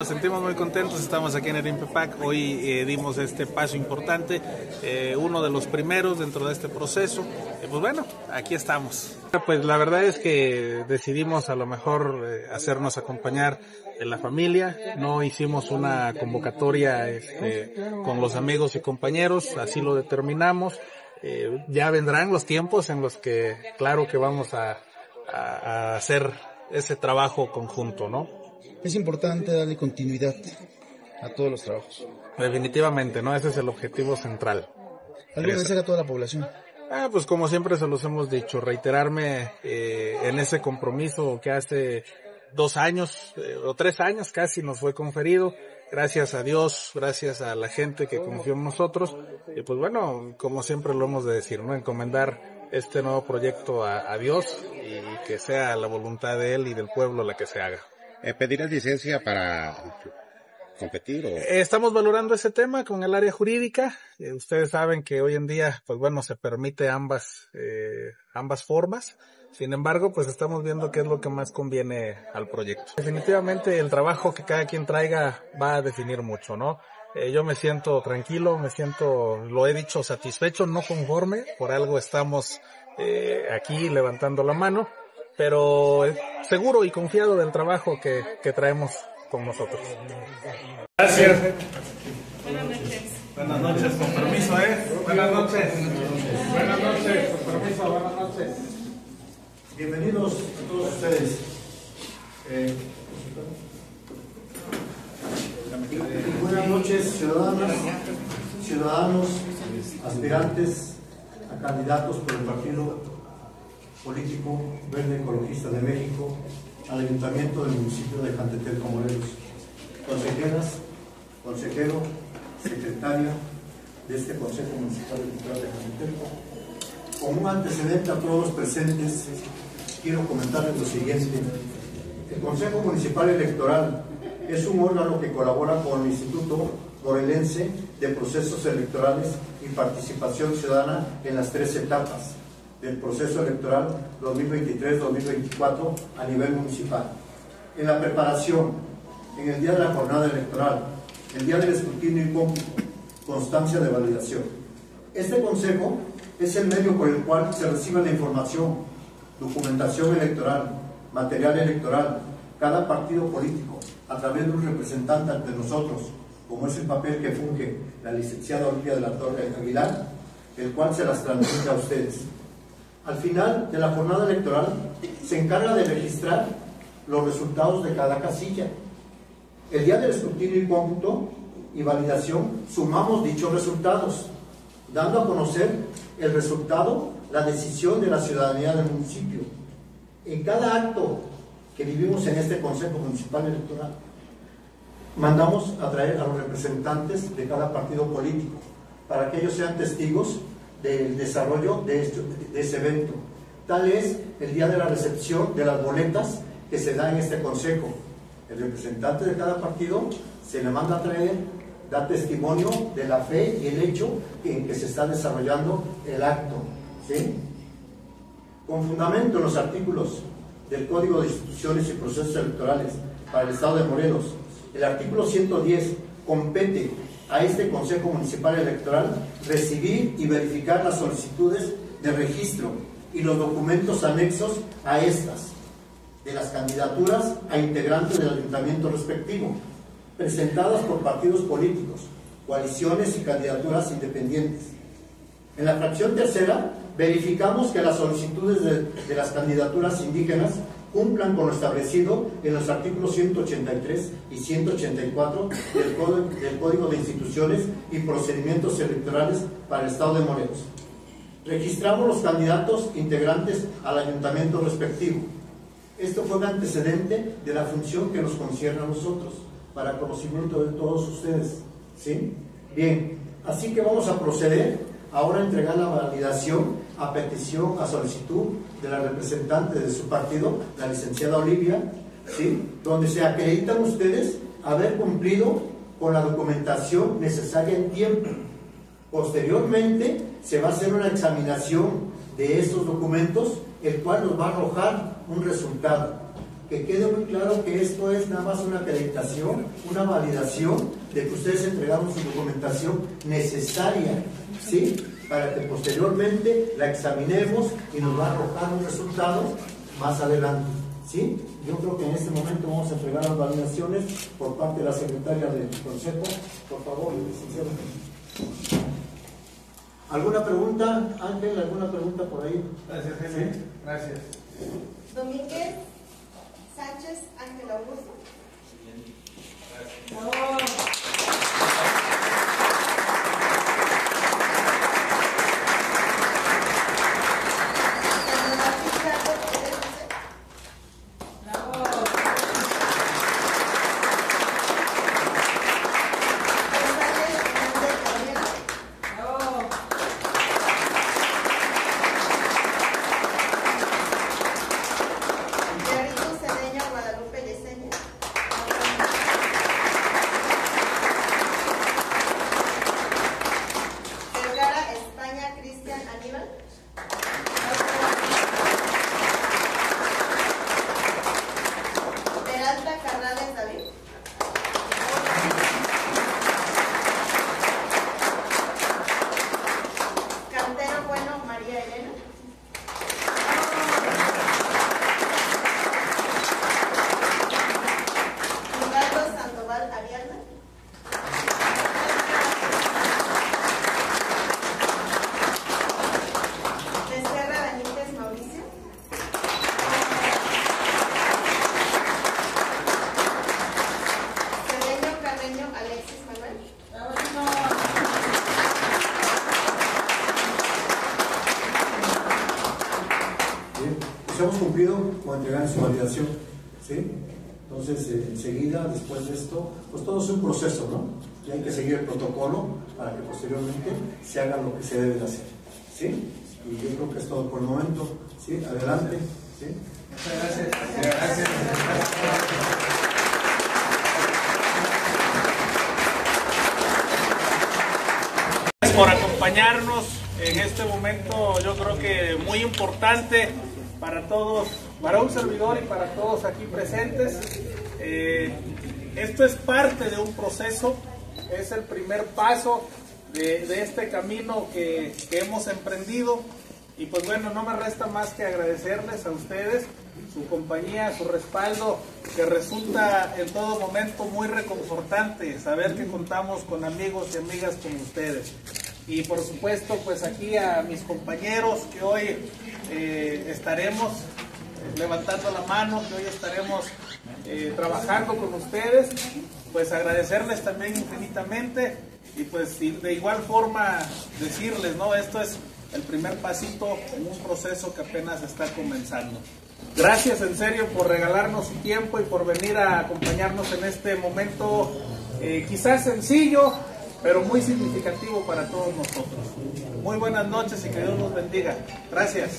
Nos sentimos muy contentos, estamos aquí en el INPEPAC, hoy eh, dimos este paso importante, eh, uno de los primeros dentro de este proceso, eh, pues bueno, aquí estamos. Pues la verdad es que decidimos a lo mejor eh, hacernos acompañar de la familia, no hicimos una convocatoria este, con los amigos y compañeros, así lo determinamos, ya vendrán los tiempos en los que claro que vamos a hacer ese trabajo conjunto, ¿no? Es importante darle continuidad a todos los trabajos. Definitivamente, ¿no? Ese es el objetivo central. Algo que a toda la población. Ah, pues como siempre se los hemos dicho, reiterarme eh, en ese compromiso que hace dos años eh, o tres años casi nos fue conferido. Gracias a Dios, gracias a la gente que confió en nosotros. Y pues bueno, como siempre lo hemos de decir, ¿no? Encomendar este nuevo proyecto a, a Dios y que sea la voluntad de Él y del pueblo la que se haga. Eh, ¿Pedirás licencia para competir o...? Estamos valorando ese tema con el área jurídica. Eh, ustedes saben que hoy en día, pues bueno, se permite ambas, eh, ambas formas. Sin embargo, pues estamos viendo qué es lo que más conviene al proyecto. Definitivamente el trabajo que cada quien traiga va a definir mucho, ¿no? Eh, yo me siento tranquilo, me siento, lo he dicho, satisfecho, no conforme. Por algo estamos eh, aquí levantando la mano, pero seguro y confiado del trabajo que, que traemos con nosotros. Gracias. Buenas noches, con permiso, ¿eh? Buenas noches. Buenas noches, con permiso, buenas noches. Bienvenidos a todos ustedes. Eh, buenas noches, ciudadanas, ciudadanos, aspirantes a candidatos por el Partido Político Verde Ecologista de México al Ayuntamiento del municipio de Jantetelco, Morelos. Consejeras, consejero, secretaria de este Consejo Municipal Electoral de Jantetelco, como un antecedente a todos los presentes, quiero comentarles lo siguiente. El Consejo Municipal Electoral es un órgano que colabora con el Instituto Morelense de Procesos Electorales y Participación Ciudadana en las tres etapas del proceso electoral 2023-2024 a nivel municipal. En la preparación, en el día de la jornada electoral, el día del escrutinio y cómputo, constancia de validación. Este consejo es el medio por el cual se recibe la información, documentación electoral, material electoral, cada partido político, a través de un representante ante nosotros, como es el papel que funge la licenciada Olivia de la Torre Aguilar, el cual se las transmite a ustedes. Al final de la jornada electoral se encarga de registrar los resultados de cada casilla. El día del escrutinio y cómputo y validación sumamos dichos resultados, dando a conocer el resultado, la decisión de la ciudadanía del municipio. En cada acto que vivimos en este Consejo Municipal Electoral, mandamos a traer a los representantes de cada partido político para que ellos sean testigos del desarrollo de, este- de ese evento. Tal es el día de la recepción de las boletas que se da en este consejo. El representante de cada partido se le manda a traer, da testimonio de la fe y el hecho en que se está desarrollando el acto. ¿sí? Con fundamento en los artículos del Código de Instituciones y Procesos Electorales para el Estado de Morelos, el artículo 110 compete a este Consejo Municipal Electoral recibir y verificar las solicitudes de registro y los documentos anexos a estas de las candidaturas a integrantes del ayuntamiento respectivo, presentadas por partidos políticos, coaliciones y candidaturas independientes. En la fracción tercera, verificamos que las solicitudes de, de las candidaturas indígenas cumplan con lo establecido en los artículos 183 y 184 del Código, del Código de Instituciones y Procedimientos Electorales para el Estado de Morelos. Registramos los candidatos integrantes al ayuntamiento respectivo. Esto fue un antecedente de la función que nos concierne a nosotros, para conocimiento de todos ustedes. ¿Sí? Bien, así que vamos a proceder ahora entregar la validación a petición, a solicitud de la representante de su partido, la licenciada Olivia, ¿sí? donde se acreditan ustedes haber cumplido con la documentación necesaria en tiempo. Posteriormente se va a hacer una examinación de estos documentos, el cual nos va a arrojar un resultado. que quede muy claro que esto es nada más una acreditación, una validación de que ustedes entregaron su documentación necesaria, ¿sí? Para que posteriormente la examinemos y nos va a arrojar un resultado más adelante, ¿sí? Yo creo que en este momento vamos a entregar las validaciones por parte de la secretaria del Consejo. Por favor, licenciado. ¿Alguna pregunta, Ángel? ¿Alguna pregunta por ahí? Gracias, jefe. Gracias. Domínguez Sánchez Ángel Augusto. Sandoval cumplido con entregar su validación, ¿sí? Entonces, eh, enseguida, después de esto, pues todo es un proceso, ¿no? Y hay que seguir el protocolo para que posteriormente se haga lo que se debe de hacer, ¿sí? Y yo creo que es todo por el momento, ¿sí? Adelante, ¿sí? Gracias por acompañarnos en este momento, yo creo que muy importante para todos, para un servidor y para todos aquí presentes. Eh, esto es parte de un proceso, es el primer paso de, este camino que hemos emprendido. Y pues bueno, no me resta más que agradecerles a ustedes su compañía, su respaldo, que resulta en todo momento muy reconfortante saber que contamos con amigos y amigas como ustedes. Y por supuesto, pues aquí a mis compañeros que hoy eh, estaremos levantando la mano, que hoy estaremos eh, trabajando con ustedes, pues agradecerles también infinitamente y pues de igual forma decirles, ¿no? Esto es el primer pasito en un proceso que apenas está comenzando. Gracias en serio por regalarnos su tiempo y por venir a acompañarnos en este momento eh, quizás sencillo, pero muy significativo para todos nosotros. Muy buenas noches y que Dios nos bendiga. Gracias.